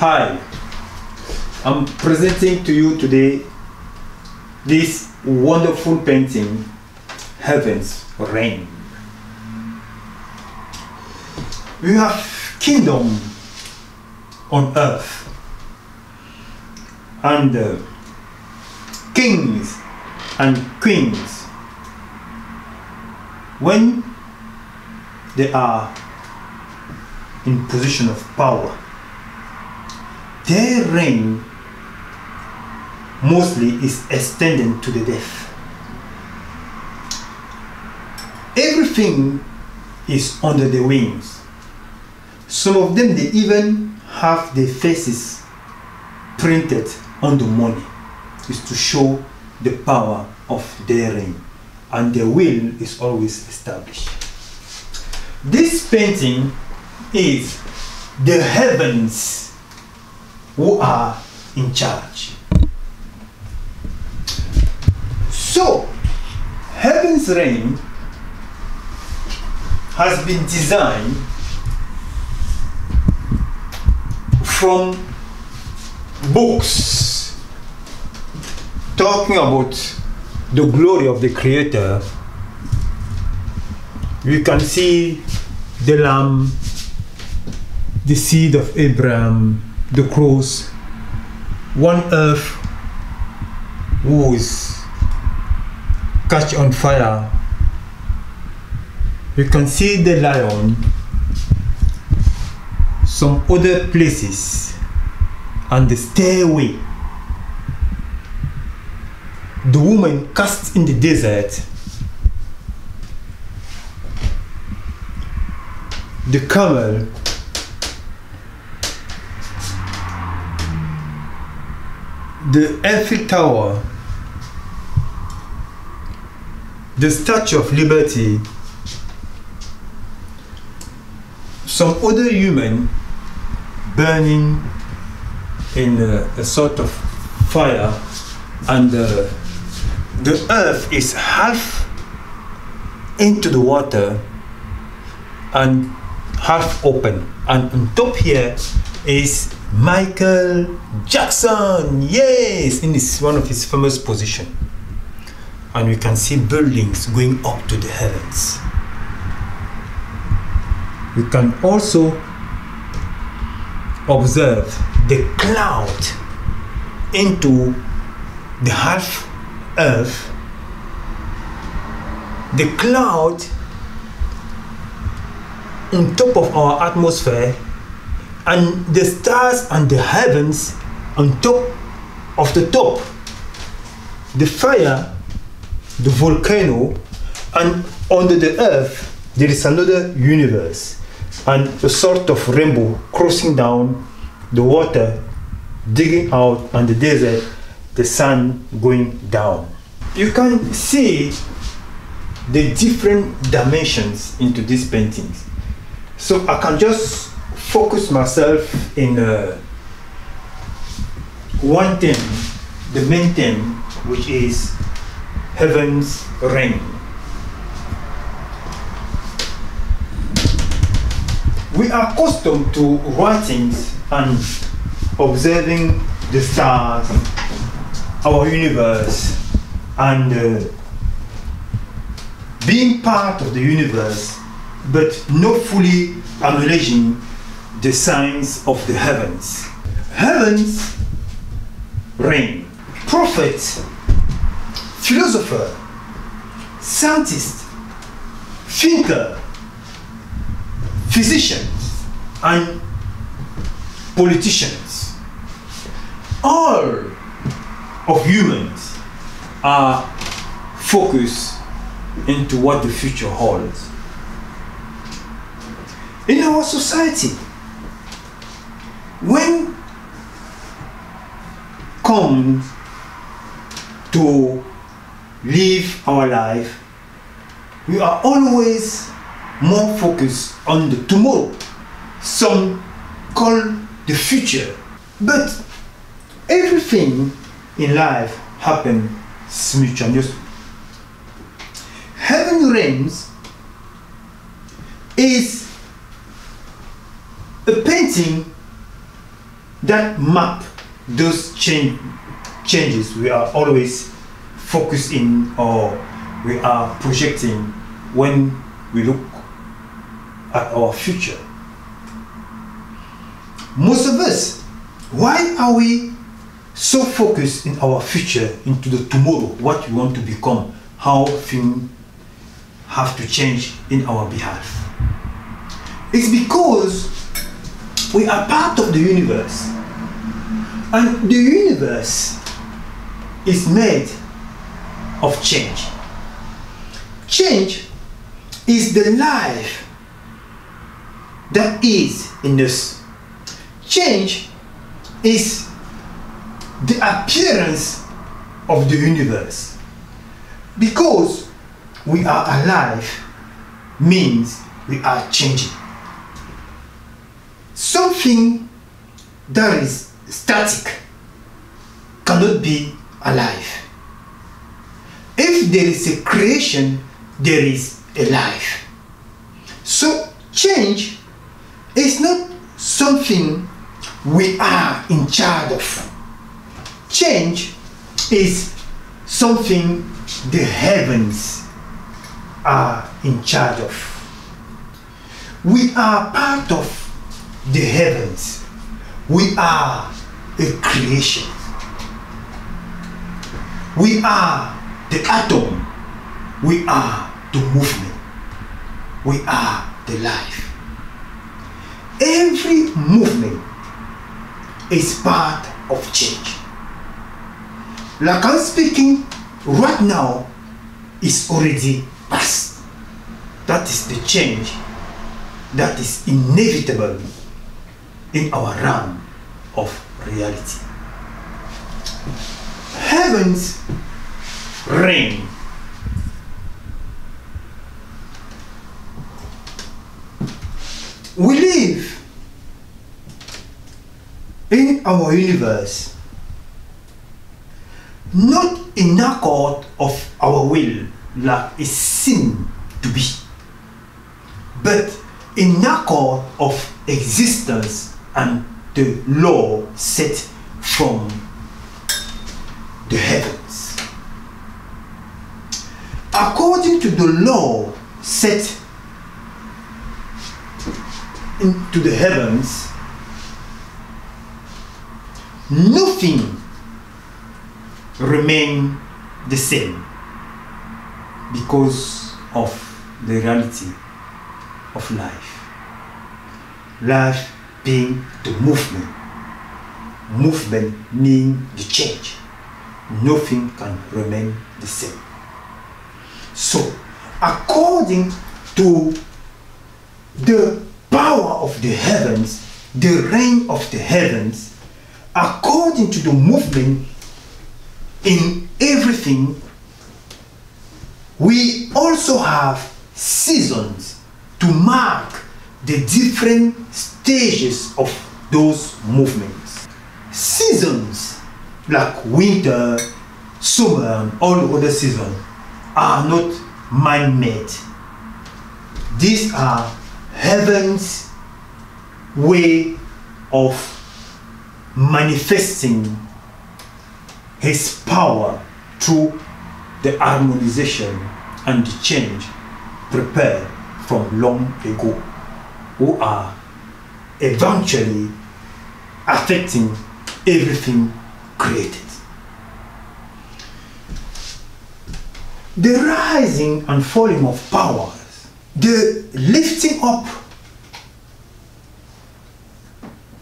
Hi, I'm presenting to you today this wonderful painting, Heaven's Reign. We have kingdom on earth and uh, kings and queens when they are in position of power their reign mostly is extended to the death. Everything is under the wings. Some of them they even have their faces printed on the money is to show the power of their reign. And their will is always established. This painting is the heavens who are in charge. So heaven's reign has been designed from books. Talking about the glory of the creator we can see the lamb the seed of abraham the cross. One earth was catch on fire. You can see the lion some other places and the stairway. The woman cast in the desert. The camel the Eiffel Tower the Statue of Liberty some other human burning in a, a sort of fire and uh, the earth is half into the water and half open. And on top here is Michael Jackson. Yes in his, one of his famous position. And we can see buildings going up to the heavens. We can also observe the cloud into the half earth. The cloud on top of our atmosphere and the stars and the heavens on top of the top. The fire the volcano and under the earth there is another universe and a sort of rainbow crossing down the water digging out on the desert the sun going down. You can see the different dimensions into these paintings. So i can just focus myself in uh, one thing, the main thing, which is heaven's reign. We are accustomed to writings and observing the stars, our universe, and uh, being part of the universe, but not fully acknowledging the signs of the heavens. Heavens reign. Prophet, philosopher, scientist, thinker, physicians and politicians all of humans are focused into what the future holds in our society when comes to live our life we are always more focused on the tomorrow. Some call the future. But everything in life happens simultaneously. Heaven reigns is a painting that map those change, changes we are always focusing or we are projecting when we look at our future. Most of us, why are we so focused in our future, into the tomorrow, what we want to become, how things have to change in our behalf? It's because we are part of the universe. And the universe is made of change. Change is the life that is in us. Change is the appearance of the universe. Because we are alive means we are changing. Something that is static cannot be alive. If there is a creation, there is a life. So change is not something we are in charge of. Change is something the heavens are in charge of. We are part of the heavens. We are a creation. We are the atom. We are the movement. We are the life. Every movement is part of change. Like I'm speaking right now is already past. That is the change that is inevitable in our realm of reality. Heavens reign. We live in our universe not in accord of our will like it seemed to be, but in accord of existence and the law set from the heavens. According to the law set into the heavens, nothing remain the same because of the reality of life. Life being the movement. Movement means the change. Nothing can remain the same. So, according to the power of the heavens, the reign of the heavens, according to the movement in everything, we also have seasons to mark the different stages of those movements. Seasons like winter, summer, and all the other seasons are not man-made. These are heaven's way of manifesting his power through the harmonization and the change prepared from long ago, who are eventually affecting everything created. The rising and falling of powers, the lifting up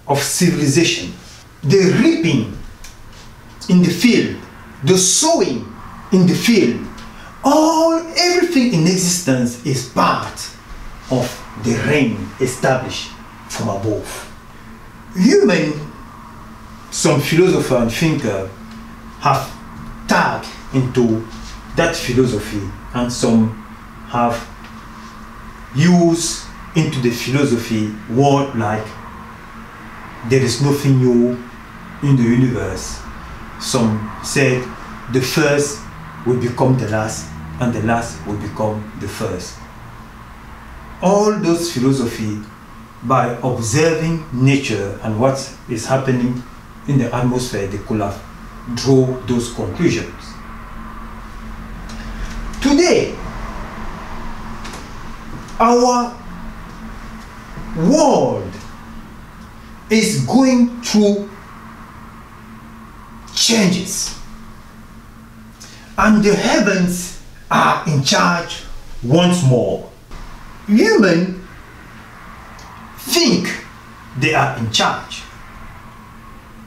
of civilization, the reaping in the field, the sowing in the field, all everything in existence is part of the reign established from above. Human, some philosopher and thinker have tagged into that philosophy and some have used into the philosophy word like there is nothing new in the universe. Some said the first will become the last and the last will become the first. All those philosophy by observing nature and what is happening in the atmosphere, they could have draw those conclusions. Today, our world is going through changes and the heavens are in charge once more. Human think they are in charge,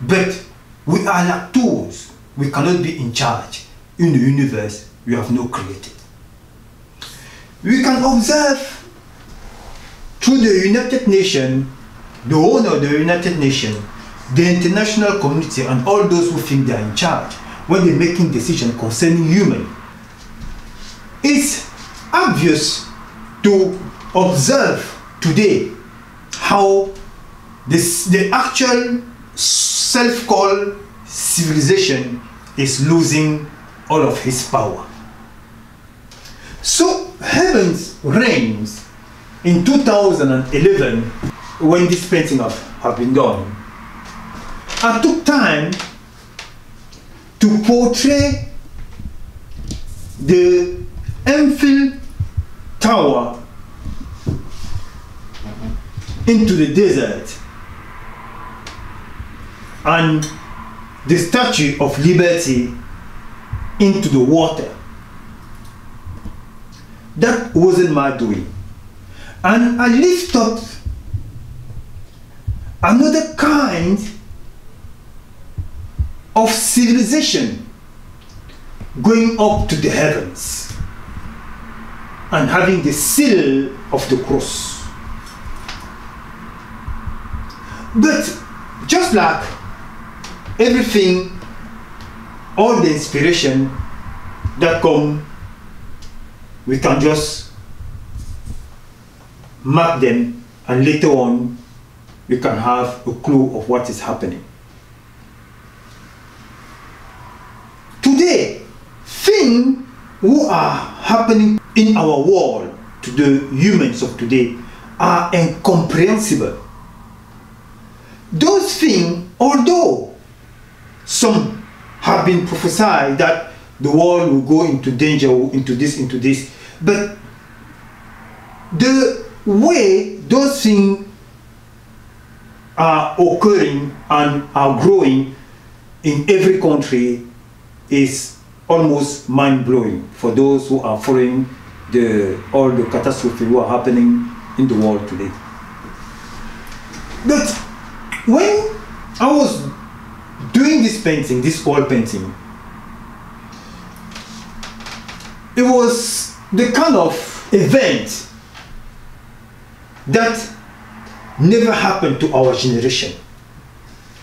but we are like tools. We cannot be in charge. In the universe, we have no creator. We can observe through the United Nations, the owner of the United Nations, the international community, and all those who think they are in charge when they're making decisions concerning human. It's obvious to observe today how this, the actual self-called civilization is losing all of his power. So heavens reigns in 2011 when this painting have, have been done. I took time to portray the Eiffel Tower into the desert and the Statue of Liberty into the water. That wasn't my doing. And I lift up another kind of civilization going up to the heavens and having the seal of the cross. But just like everything, all the inspiration that come, we can just mark them and later on we can have a clue of what is happening. Today, things who are happening in our world to the humans of today are incomprehensible. Those things, although some have been prophesied that the world will go into danger, into this, into this, but the way those things are occurring and are growing in every country is almost mind-blowing for those who are following the, all the catastrophes who are happening in the world today. But when I was doing this painting, this oil painting, it was the kind of event that never happened to our generation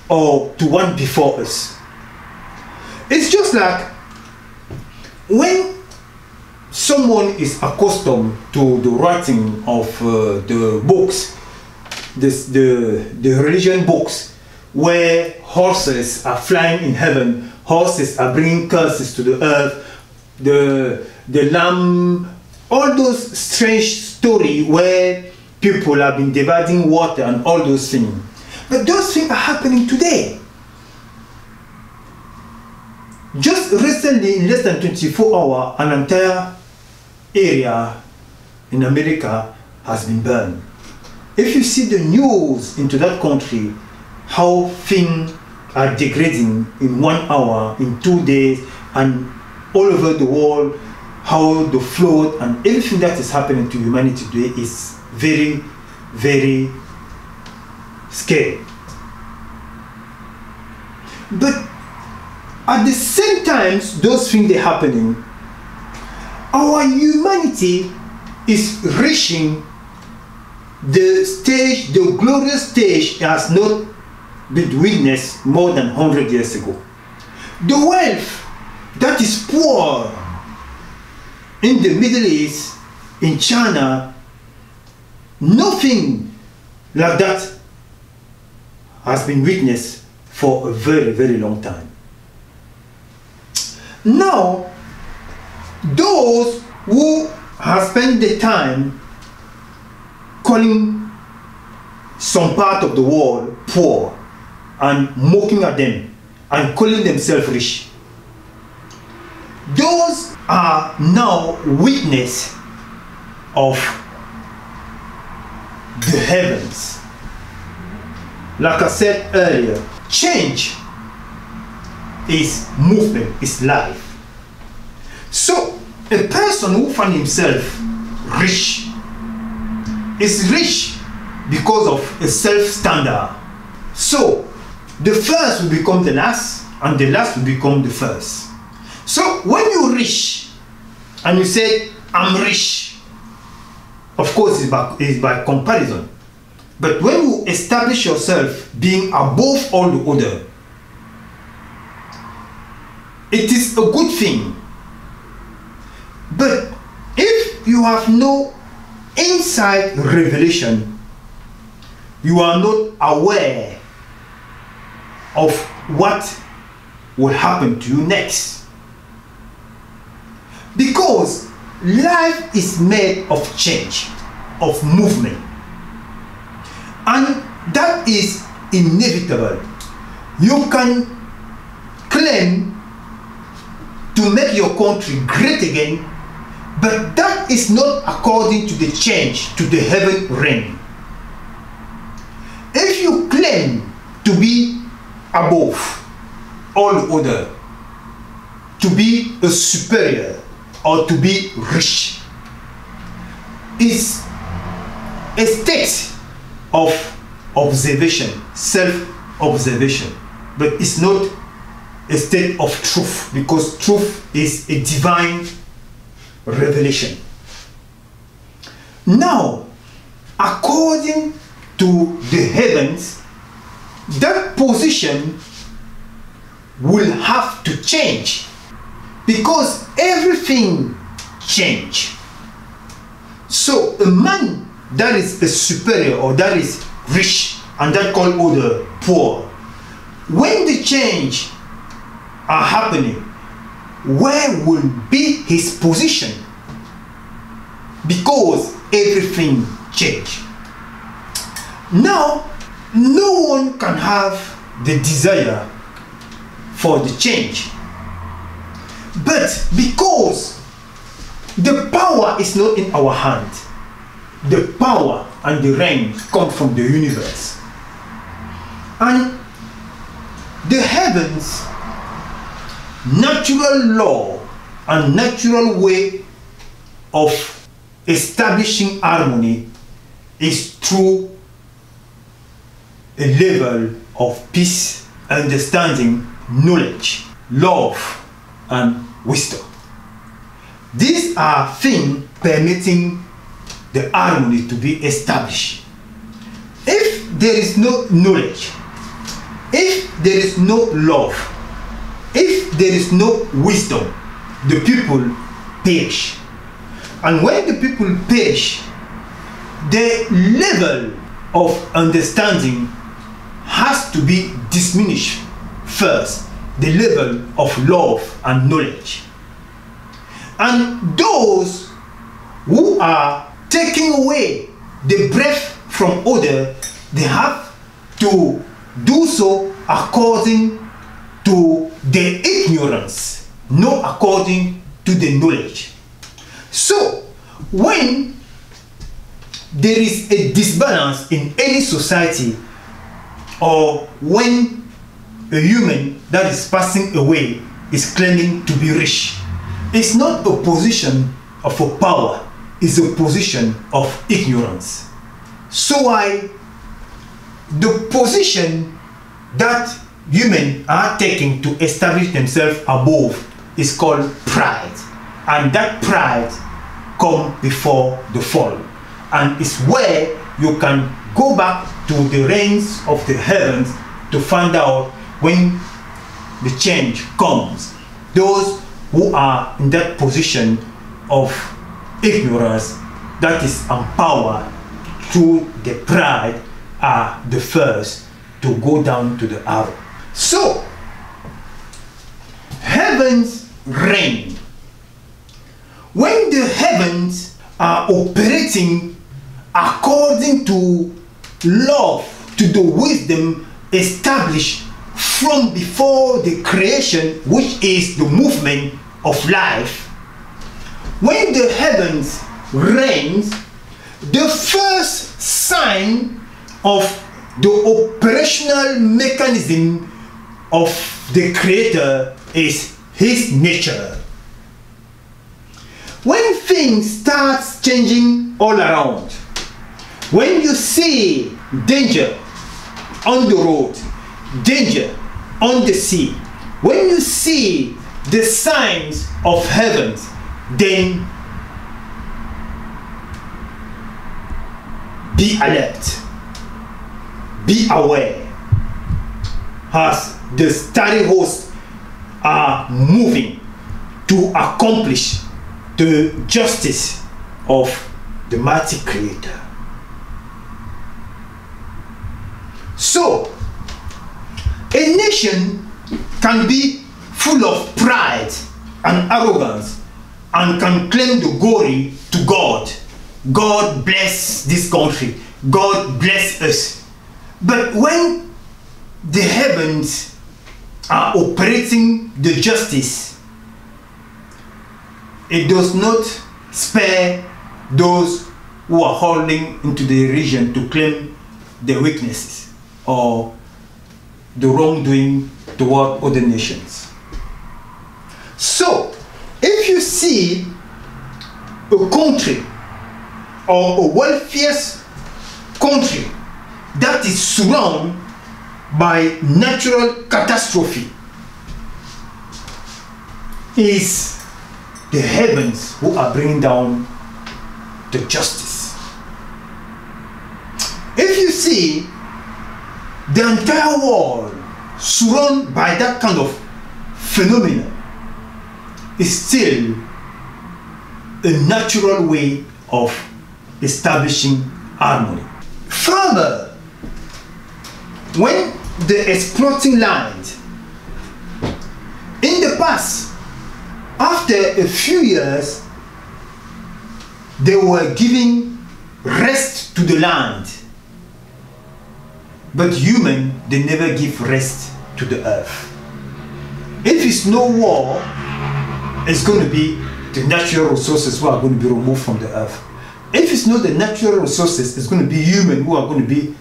or to one before us. It's just like when someone is accustomed to the writing of uh, the books, this, the, the religion books, where horses are flying in heaven, horses are bringing curses to the earth, the, the lamb, all those strange story where people have been dividing water and all those things. But those things are happening today. Just recently, in less than 24 hours, an entire area in America has been burned. If you see the news into that country, how things are degrading in one hour, in two days, and all over the world, how the flood and everything that is happening to humanity today is very, very scary. But at the same time, those things are happening, our humanity is reaching the stage, the glorious stage has not been witnessed more than 100 years ago. The wealth that is poor in the Middle East, in China, nothing like that has been witnessed for a very, very long time. Now, those who have spent the time calling some part of the world poor and mocking at them and calling themselves rich. Those are now witness of the heavens. Like I said earlier, change is movement, is life. So a person who finds himself rich is rich because of a self-standard. So the first will become the last and the last will become the first. So when you rich and you say, I'm rich, of course it's by, it's by comparison. But when you establish yourself being above all the other, it is a good thing. But if you have no inside revelation, you are not aware of what will happen to you next. Because life is made of change, of movement. And that is inevitable. You can claim to make your country great again, but is not according to the change to the heaven realm. If you claim to be above all other, to be a superior or to be rich, is a state of observation, self-observation, but it's not a state of truth because truth is a divine revelation. Now, according to the heavens, that position will have to change because everything change. So a man that is a superior or that is rich and that called other poor, when the change are happening, where will be his position? Because everything changed. Now, no one can have the desire for the change. But because the power is not in our hand, the power and the reign come from the universe. And the heavens, natural law and natural way of establishing harmony is through a level of peace, understanding, knowledge, love, and wisdom. These are things permitting the harmony to be established. If there is no knowledge, if there is no love, if there is no wisdom, the people perish. And when the people perish, the level of understanding has to be diminished first, the level of love and knowledge. And those who are taking away the breath from other, they have to do so according to their ignorance, not according to the knowledge. So, when there is a disbalance in any society, or when a human that is passing away is claiming to be rich, it's not a position of a power, it's a position of ignorance. So why the position that women are taking to establish themselves above is called pride. And that pride come before the fall. And it's where you can go back to the reigns of the heavens to find out when the change comes. Those who are in that position of ignorance that is empowered through the pride are the first to go down to the arrow. So, heavens reign. When the heavens are operating according to love to the wisdom established from before the creation, which is the movement of life, when the heavens reigns, the first sign of the operational mechanism of the creator is his nature. When things start changing all around, when you see danger on the road, danger on the sea, when you see the signs of heavens, then be alert, be aware. As the starry hosts are moving to accomplish the justice of the mighty creator. So, a nation can be full of pride and arrogance and can claim the glory to God. God bless this country. God bless us. But when the heavens are operating the justice, it does not spare those who are holding into the region to claim their weaknesses or the wrongdoing toward other nations. So, if you see a country or a wealthiest country that is surrounded by natural catastrophe is the heavens who are bringing down the justice. If you see the entire world surrounded by that kind of phenomenon, is still a natural way of establishing harmony. Further, when the exploiting land in the past, a few years, they were giving rest to the land. But human, they never give rest to the earth. If it's no war, it's going to be the natural resources who are going to be removed from the earth. If it's not the natural resources, it's going to be human who are going to be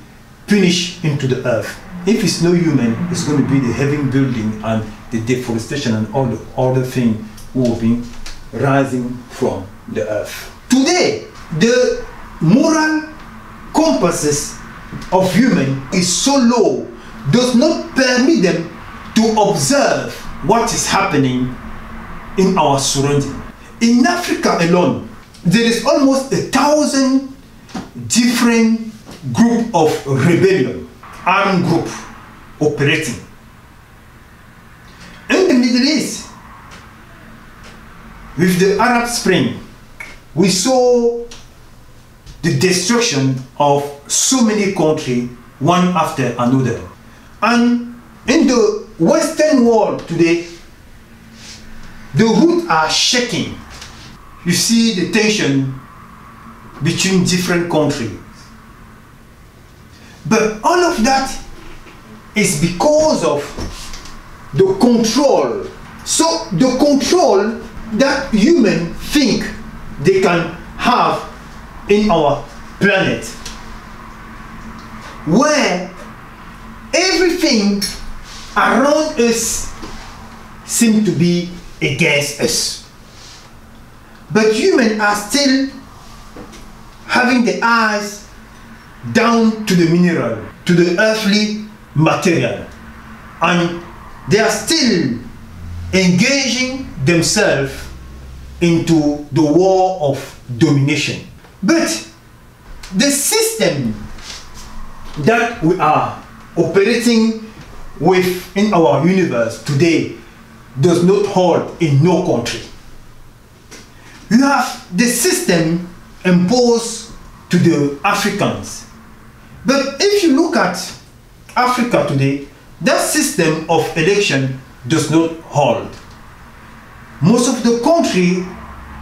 punished into the earth. If it's no human, it's going to be the heavy building and the deforestation and all the other things who will be rising from the earth. Today, the moral compasses of human is so low, does not permit them to observe what is happening in our surrounding. In Africa alone, there is almost a thousand different group of rebellion, armed group operating. In the Middle East, with the Arab Spring, we saw the destruction of so many countries, one after another. And in the Western world today, the roots are shaking. You see the tension between different countries. But all of that is because of the control. So the control that humans think they can have in our planet where everything around us seems to be against us. But humans are still having the eyes down to the mineral, to the earthly material. And they are still engaging themselves into the war of domination. But the system that we are operating with in our universe today does not hold in no country. You have the system imposed to the Africans. But if you look at Africa today, that system of election does not hold. Most of the country,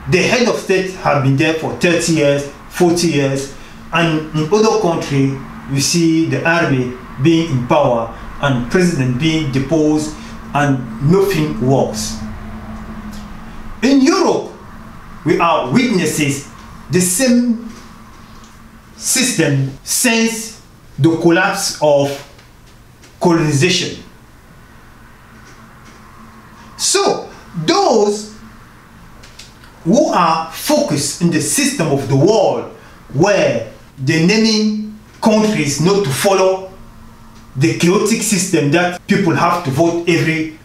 the head of state have been there for 30 years, 40 years, and in other countries, you see the army being in power and president being deposed and nothing works. In Europe, we are witnesses the same system since the collapse of colonization. So, those who are focused in the system of the world where the naming countries not to follow the chaotic system that people have to vote every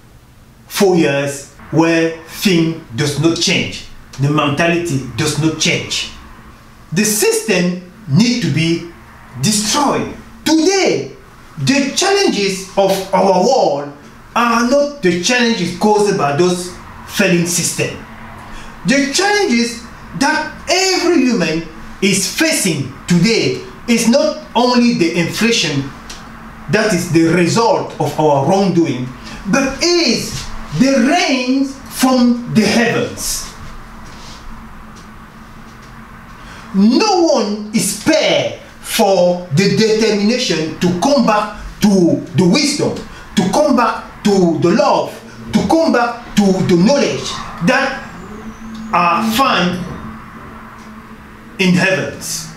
four years where thing does not change. The mentality does not change. The system need to be destroyed. Today the challenges of our world Ah, are not the challenges caused by those failing system the challenges that every human is facing today is not only the inflation that is the result of our wrongdoing, but is the rain from the heavens. No one is spared for the determination to come back to the wisdom, to come back to the love, to come back to the knowledge that are found in heavens.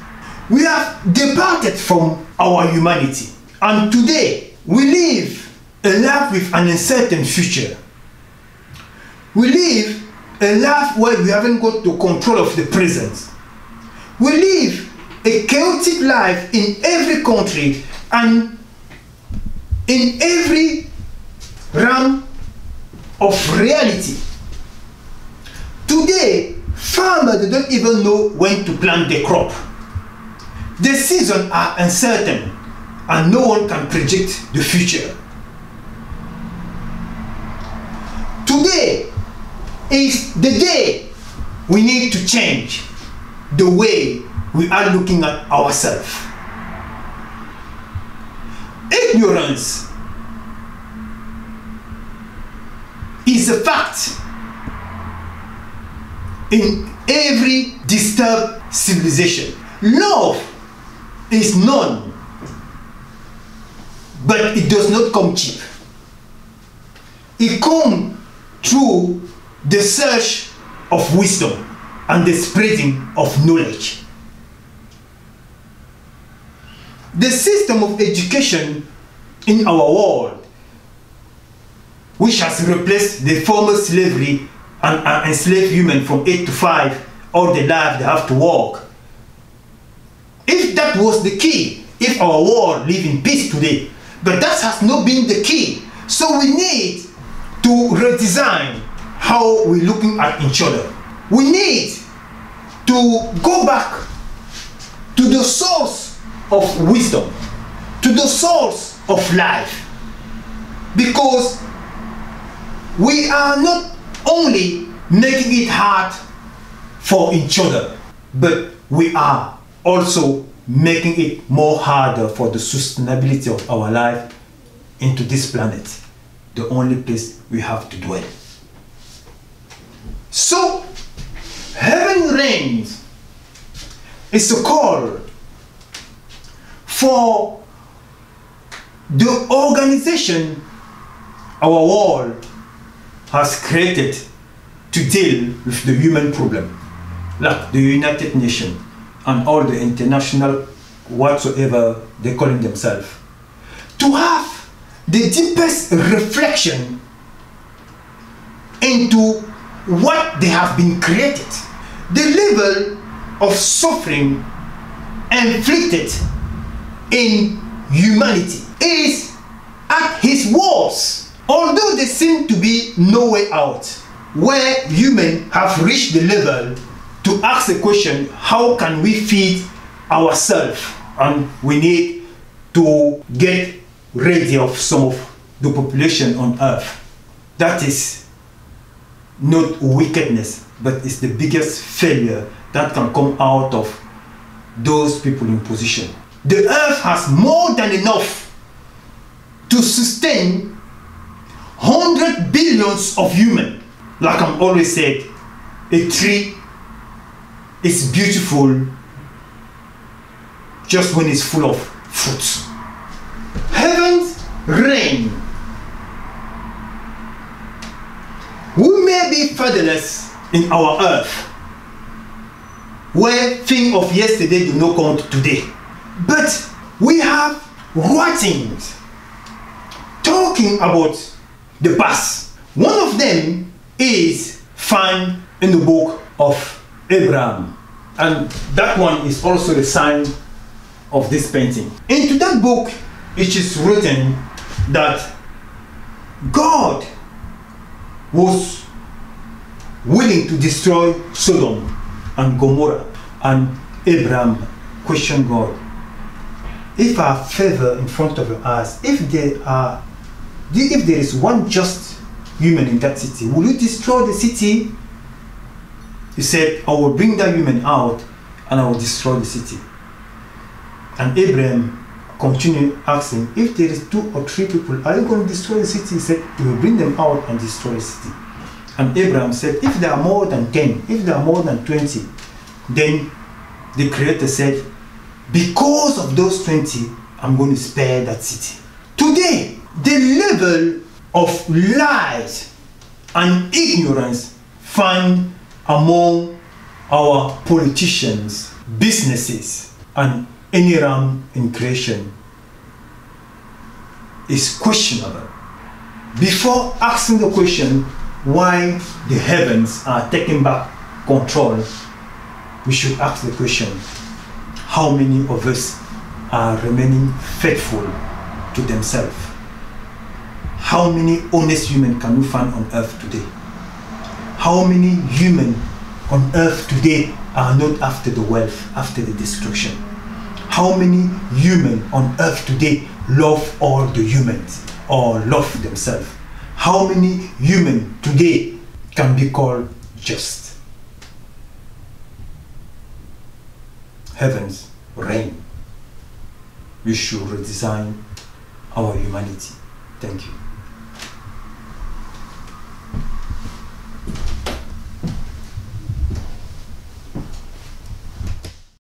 We have departed from our humanity and today we live a life with an uncertain future. We live a life where we haven't got the control of the present. We live a chaotic life in every country and in every realm of reality. Today, farmers don't even know when to plant their crop. The seasons are uncertain and no one can predict the future. Today is the day we need to change the way we are looking at ourselves. Ignorance is a fact in every disturbed civilization. Love is known, but it does not come cheap. It comes through the search of wisdom and the spreading of knowledge. The system of education in our world, which has replaced the former slavery and, and enslaved women from 8 to 5 all their life they have to work. If that was the key, if our world live in peace today, but that has not been the key. So we need to redesign how we're looking at each other. We need to go back to the source of wisdom, to the source of life. Because we are not only making it hard for each other, but we are also making it more harder for the sustainability of our life into this planet, the only place we have to dwell. So, heaven reigns is a call for the organization our world has created to deal with the human problem, like the United Nations and all the international whatsoever they're calling themselves, to have the deepest reflection into what they have been created, the level of suffering inflicted in humanity is at his worst. Although there seem to be no way out, where humans have reached the level to ask the question, how can we feed ourselves? And we need to get rid of some of the population on earth. That is not wickedness, but it's the biggest failure that can come out of those people in position. The earth has more than enough to sustain 100 billions of human. Like I'm always said, a tree is beautiful just when it's full of fruits. Heavens reign. We may be fatherless in our earth, where things of yesterday do not count today. But we have writings talking about the past. One of them is found in the book of Abraham. And that one is also the sign of this painting. Into that book, it is written that God was willing to destroy Sodom and Gomorrah. And Abraham questioned God. If I favor in front of your eyes, if they are if there is one just human in that city, will you destroy the city? He said, I will bring that human out and I will destroy the city. And Abraham continued asking, if there is two or three people, are you going to destroy the city? He said, he will bring them out and destroy the city. And Abraham said, if there are more than 10, if there are more than 20, then the Creator said, because of those 20, I'm going to spare that city. Today, the level of lies and ignorance found among our politicians, businesses, and any realm in creation is questionable. Before asking the question why the heavens are taking back control, we should ask the question how many of us are remaining faithful to themselves? How many honest human can we find on earth today? How many human on earth today are not after the wealth, after the destruction? How many human on earth today love all the humans or love themselves? How many human today can be called just? Heavens reign. We should redesign our humanity. Thank you.